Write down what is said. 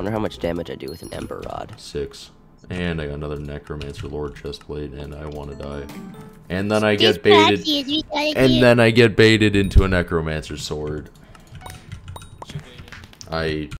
wonder how much damage I do with an Ember Rod. Six. And I got another Necromancer Lord Chestplate, and I want to die. And then I get baited. And then I get baited into a Necromancer Sword. I